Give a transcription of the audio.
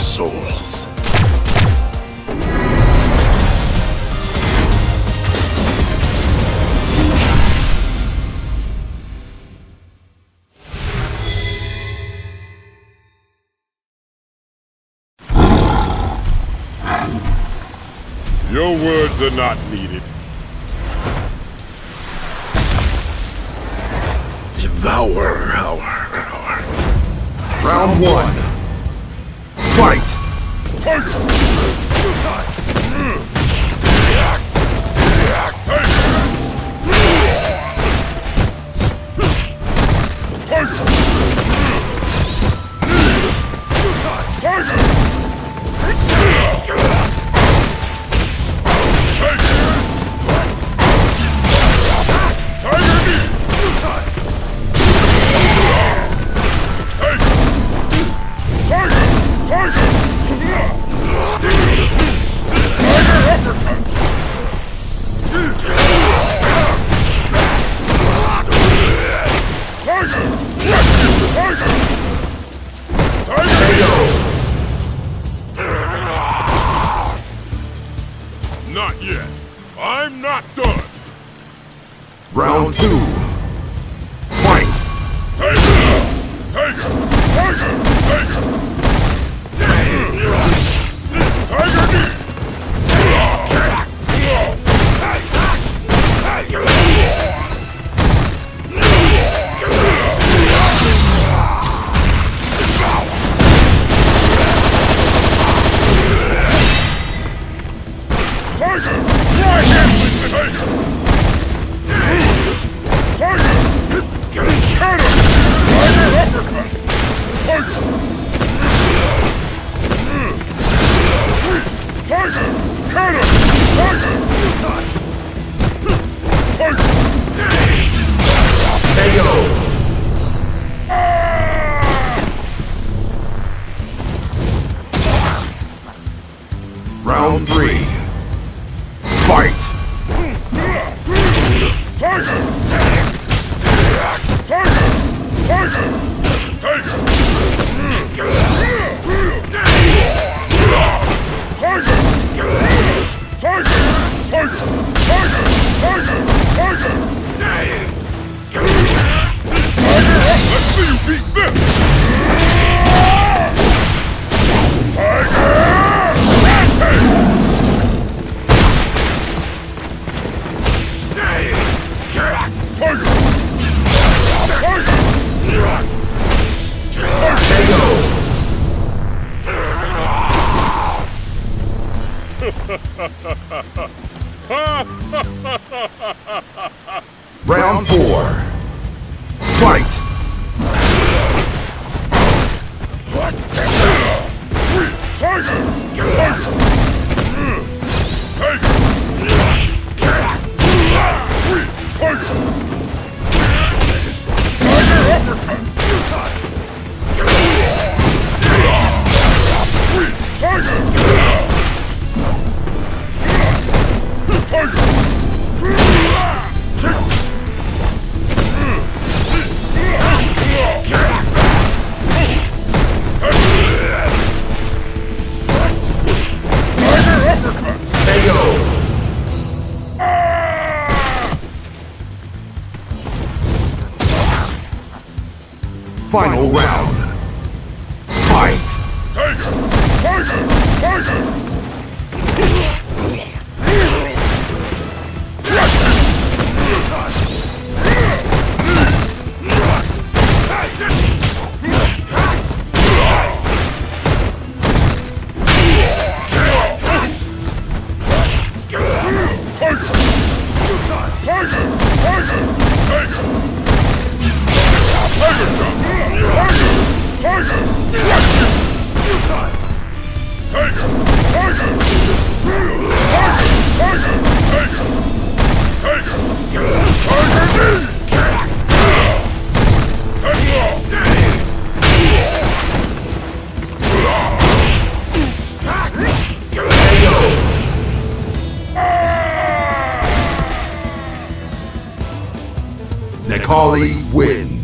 Dark Souls. Your words are not needed. Devour our, our. Round one. Fight! Fight! Two. Round three. Fight! Tiger! Round four. Final round. Fight! Tiger! Tiger! Tiger! Necalli wins.